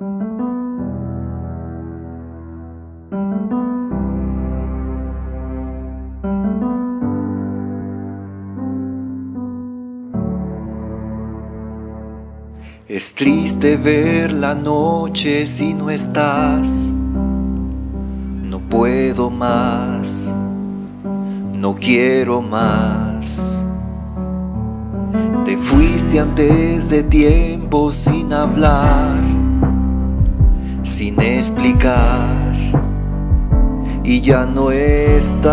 Es triste ver la noche si no estás. No puedo más, no quiero más. Te fuiste antes de tiempo sin hablar, sin explicar, y ya no estás.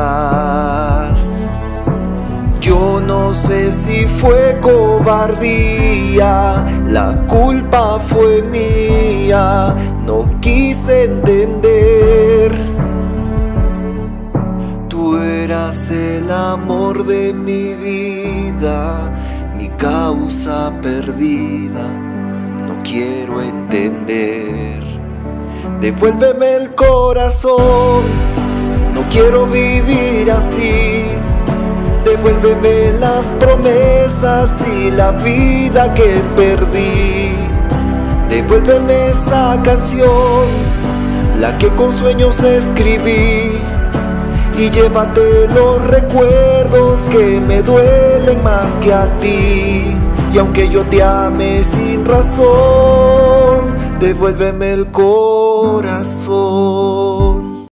Yo no sé si fue cobardía, la culpa fue mía, no quise entender. Tú eras el amor de mi vida, mi causa perdida, no quiero entender. Devuélveme el corazón, no quiero vivir así. Devuélveme las promesas y la vida que perdí. Devuélveme esa canción, la que con sueños escribí. Y llévate los recuerdos que me duelen más que a ti. Y aunque yo te ame sin razón, devuélveme el corazón.